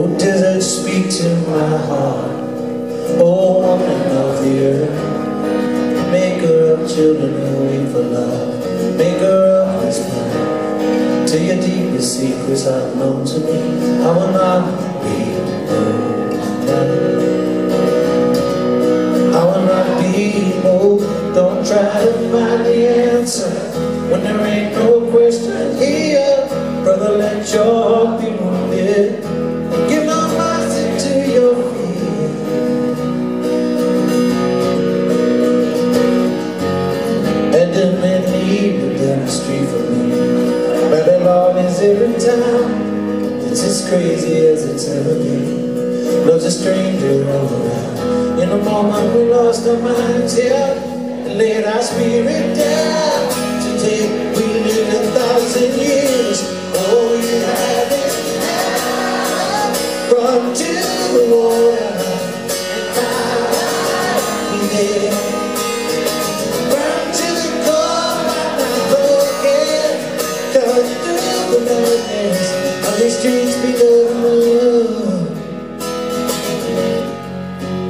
Oh, desert, speak to my heart. Oh, woman of the earth, maker of children who wait for love, maker of this plan. To your deepest secrets unknown to me, I will not be moved. I will not be moved. Don't try to find the answer when there ain't no every time It's as crazy as it's ever been. Love's a stranger all around. In a moment we lost our minds here And laid our spirit down To take, we lived a thousand years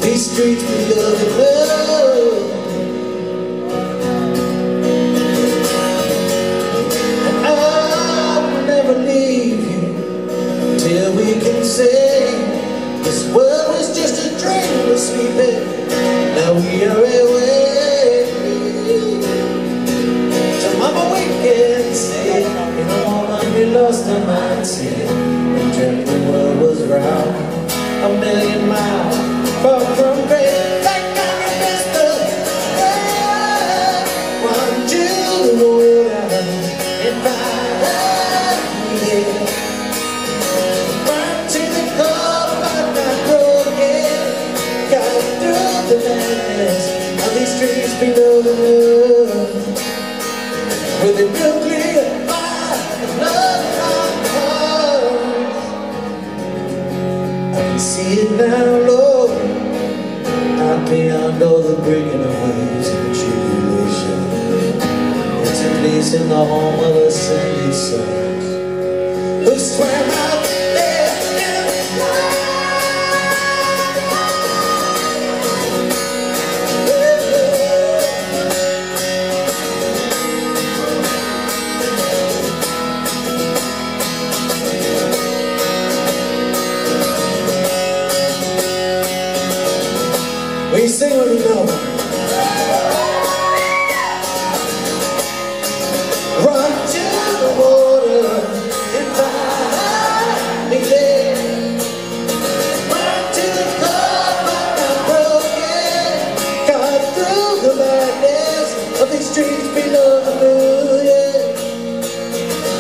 These streets below And I will never leave you Till we can say This world was just a dream we're sleeping. Now we are awake we can say In a moment we lost our minds here below the moon. With a nuclear fire and our hearts. I can see it now, Lord. Out beyond all the breaking of In the home of ascended souls who swam out there the We sing